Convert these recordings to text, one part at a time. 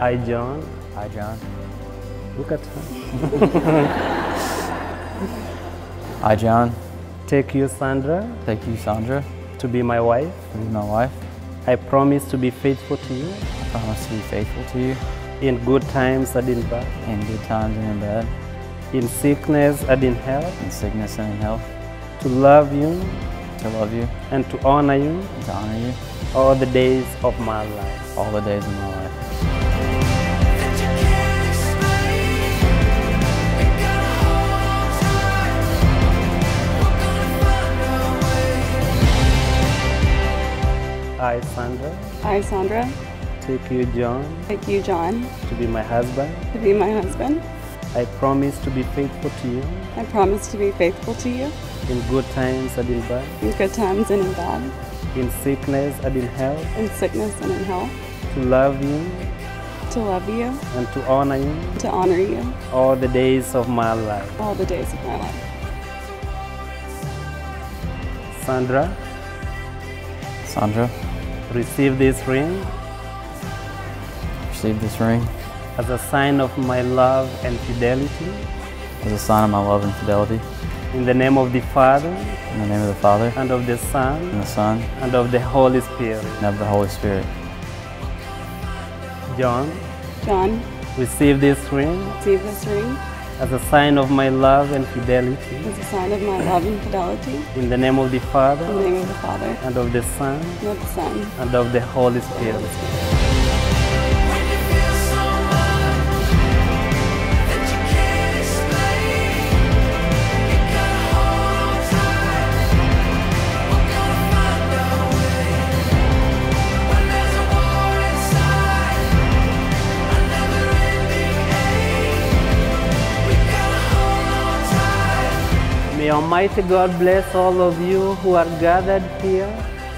I, John, Hi, John. look at her. Hi, John. Take you, Sandra, Take you, Sandra, to be my wife. to be my wife. I promise to be faithful to you I promise to be faithful to you in good times and in bad, in good times and in bad, in sickness and in health, in sickness and in health, to love you to love you and to honor you and to honor you all the days of my life. all the days of my life. Sandra, I, Sandra, take you, John, take you, John, to be my husband. to be my husband. I promise to be faithful to you. I promise to be faithful to you. In good times and in bad, in good times and in bad, in sickness and in health, in sickness and in health, to love you. To love you, and to honor you. To honor you. All the days of my life. all the days of my life. Sandra, Sandra, receive this ring. Receive this ring. As a sign of my love and fidelity. as a sign of my love and fidelity. In the name of the Father, In the name of the Father, and of the Son, and the Son, and of the Holy Spirit. and of the Holy Spirit. John, John, receive this ring. Receive this ring as a sign of my love and fidelity. as a sign of my love and fidelity. In the name of the Father, In the name of the Father, and of the Son, and of the Son, and of the Holy Spirit. May Almighty God bless all of you who are gathered here,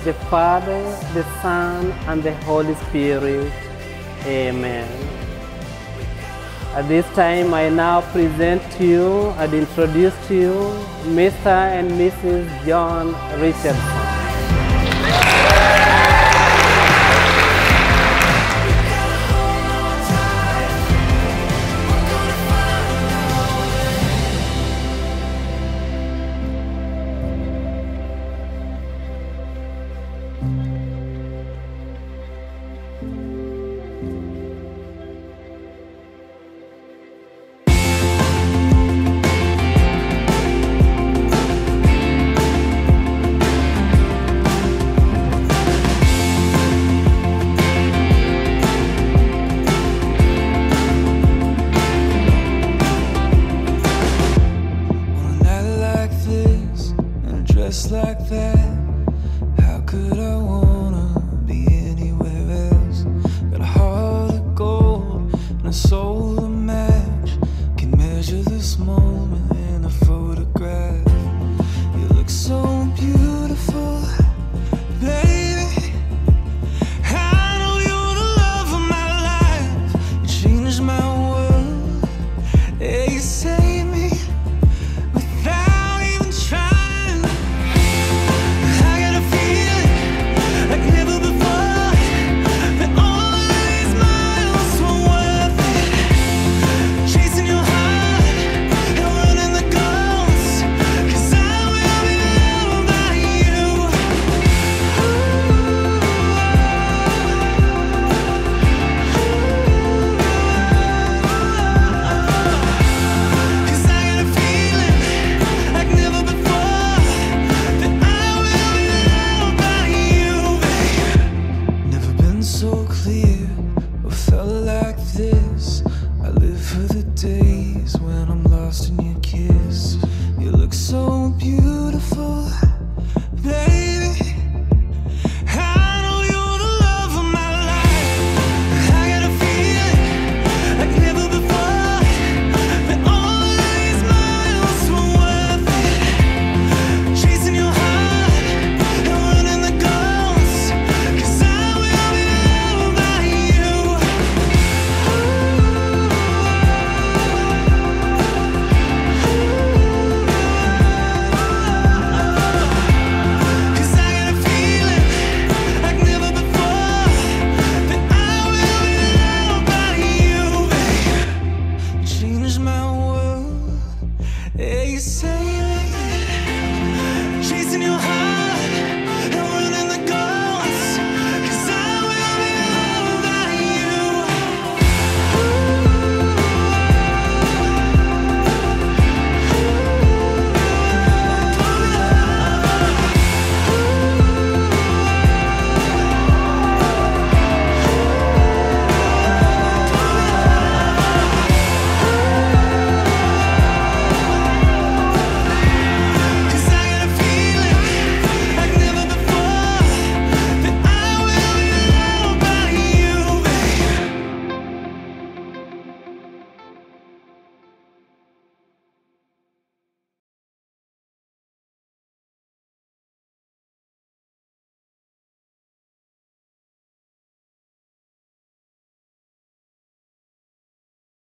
the Father, the Son, and the Holy Spirit. Amen. At this time, I now present to you and introduce to you Mr. and Mrs. John Richardson. On so clear, I felt like this. I live for the days when I'm lost in you.